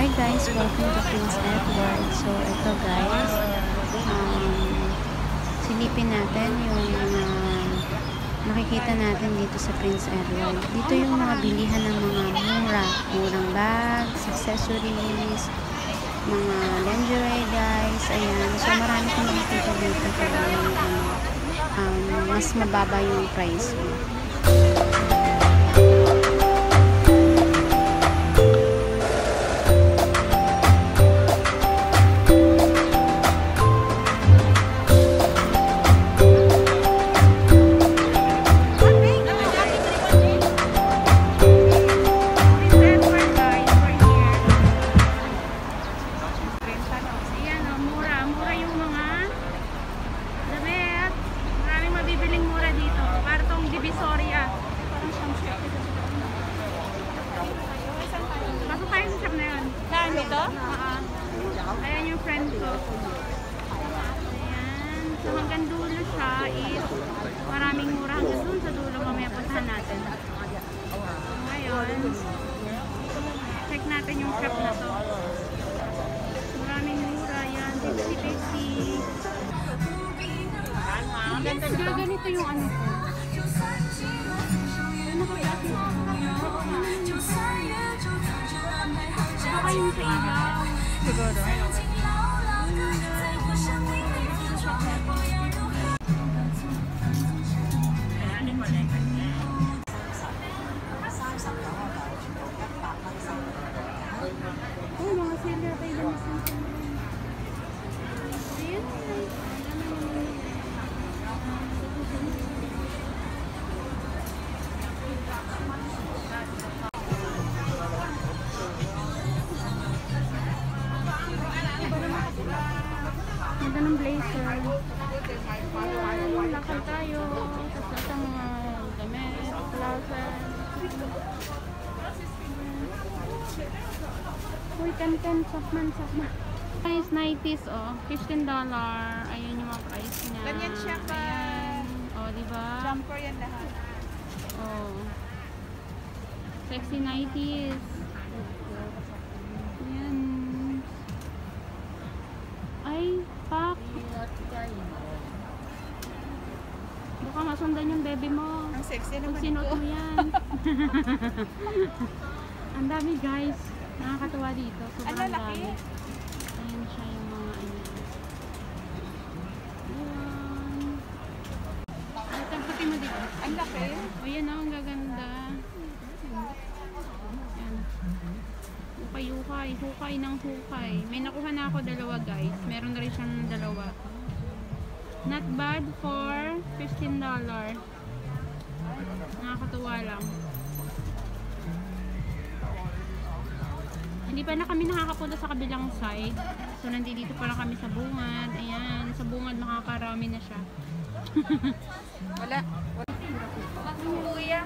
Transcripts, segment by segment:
Hi guys, welcome to Prince Edward. So ito guys, um, silipin natin yung mga nakikita natin dito sa Prince Edward. Dito yung mga bilihan ng mga mura, murang bags, accessories, mga lingerie guys, ayan. So marami kong nakikita dito pero um, mas mababa yung price mo. Ayan. So hanggang dulo siya is maraming mura hanggang dun sa dulo. Mamaya puntahan natin. Ngayon, check natin yung shop na to. Maraming mura yan. 50-50. Ang ganda na ganito yung ano ko. Ano Baka yung sa ilaw. Siguro. Oh, Ayan, lakad tayo. Tapos nasa mga damit, plaza. Uy, kan-kan, sakman, sakman. Guys, 90s, oh. $15. Ayun yung mga price niya. Ganyan siya ka. Oh, diba? Jumper yan lahat. Oh. Sexy 90s. Ayan. Ay, pak. Baka masundan yung baby mo. Ang sexy Pag naman sinuot ito. mo yan. Ang dami guys. Nakakatuwa dito. Ang Sobrang lalaki. dami. Ayan siya yung mga ano. Ayan. Ay, tampatin mo dito. Ang laki. O yan o, ang gaganda. Ayan. Hukay-hukay. Hukay ng hukay. May nakuha na ako dalawa guys. Meron na rin siyang dalawa. Not bad for $15. Nakakatuwa lang. Hindi pa na kami nakakapunta sa kabilang side. So, nandito pa lang kami sa bungad. Ayan, sa bungad makakarami na siya. Wala. Kuya.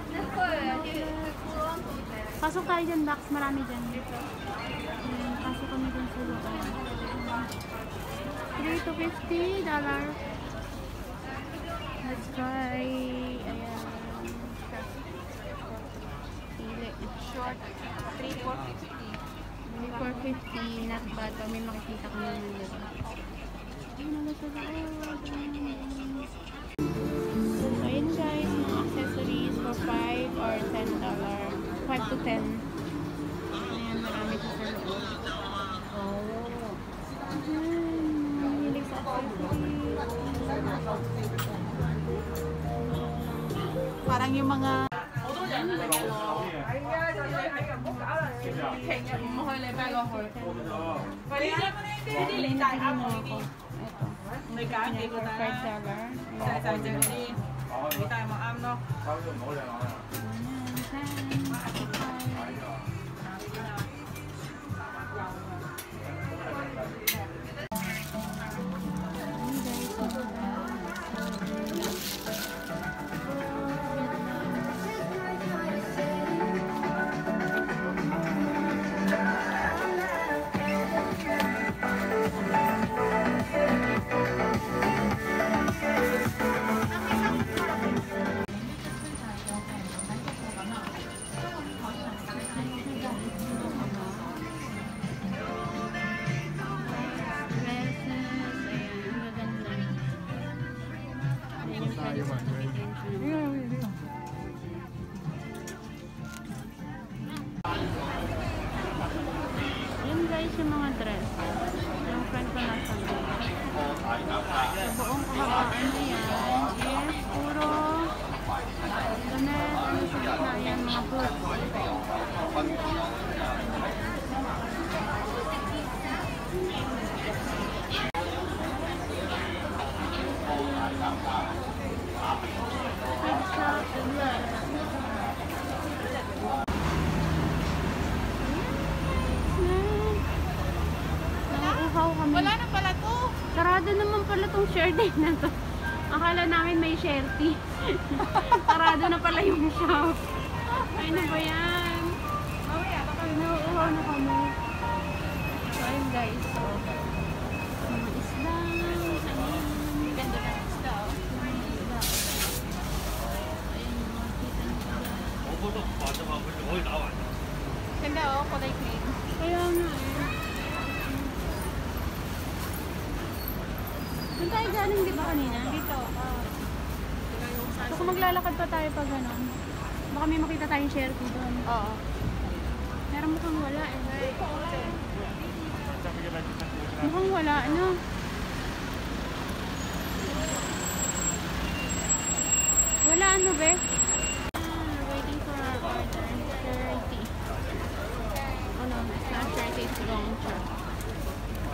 Pasok tayo dyan, Dax. Marami dyan. Ayan, pasok kami dyan sa loob. 3 to 50 dollar. Let's try. Ayan. Short. 3, 450. 450. Not bad. Pag may makikita ka naman dito. Ayun guys, mga accessories for 5 or 10 dollar. 5 to 10. 要問啊！好多人啊，你睇下。係啊，就係你入唔好搞啦。平日唔去，你拜六去。係啊，呢啲呢啲，你戴啱，呢啲。你揀幾個得啦？正正啲，你戴咪啱咯。You're fine. Sarado naman pala tong share day na to. Akala namin may share tea. Sarado na pala yung shop. Ay, ano ba yan? Mamaya, baka Nauuhaw na kami. So, ayun guys. So, mga. Ayun. ganda. Mga isda. Ayun, makikita niyo dyan. Ganda oh, kulay green. Kaya nga eh. Tayo galing di ba kanina? Dito. ah. So kung maglalakad pa tayo pag ano, baka may makita tayong share ko doon. Oo. Pero mukhang wala eh. Mukhang wala, ano? Wala ano be? Ah, waiting for our order. Shirty. Oh no, it's not shirty, it's long siya.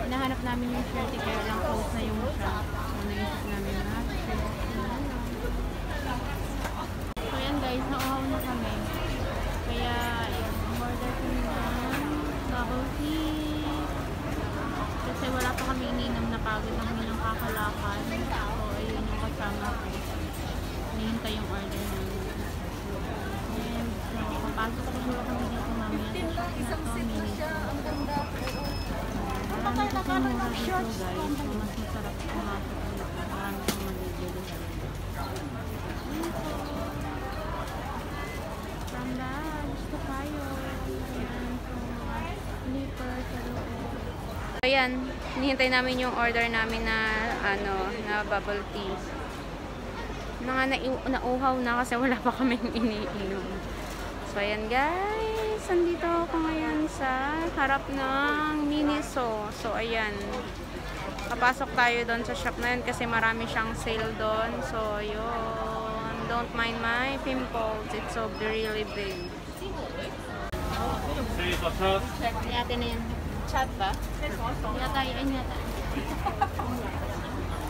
Hinahanap namin yung shirty kaya lang close na yung shop. So naisip namin na shirty na lang. So yan guys, nauhaw na kami. Kaya yan, umorder kami ng bubble tea. Kasi wala pa kami ininom na pagod na kami ng kakalakan. So ayun yung kasama ko. Hinihintay yung order namin. And so, papasok ko siguro kami dito mamaya sa shop na to. Mini Marami kasi mura dito guys. So mas masarap pumasok dito. Marami kang magigilo. From bags to tayo. Ayan. So, mga slipper sa loob. So, ayan. Hinihintay namin yung order namin na, ano, na bubble tea. Mga nai- nauhaw na kasi wala pa kaming iniinom. So, ayan guys. Andito ako ngayon sa harap ng Miniso. So, ayan. Papasok tayo doon sa shop na yun kasi marami siyang sale doon. So, yun. Don't mind my pimples. It's so really big. Yate na yan. Chat ba? Yata, yun yata.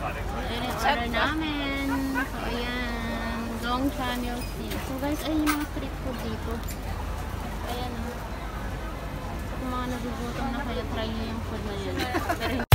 Ayan yung order namin. So, ayan. Long channel tea. So, guys, ayun yung mga street food dito. Ayan, oh. Kung mga nagugutom na kayo, try nyo yung food na. Pero